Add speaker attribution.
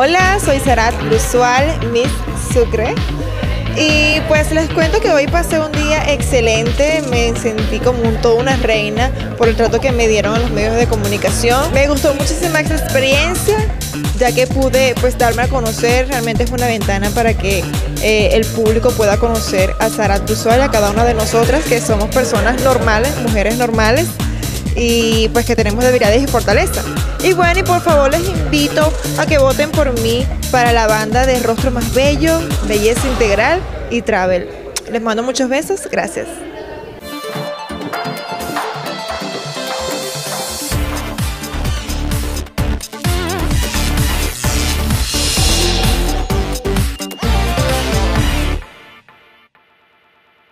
Speaker 1: Hola, soy Sarat Usual, Miss Sucre. Y pues les cuento que hoy pasé un día excelente, me sentí como un, toda una reina por el trato que me dieron los medios de comunicación. Me gustó muchísima esta experiencia, ya que pude pues darme a conocer, realmente fue una ventana para que eh, el público pueda conocer a Sarat Usual, a cada una de nosotras que somos personas normales, mujeres normales y pues que tenemos debilidades y fortaleza. Y bueno, y por favor les invito a que voten por mí para la banda de Rostro Más Bello, Belleza Integral y Travel. Les mando muchos besos, gracias.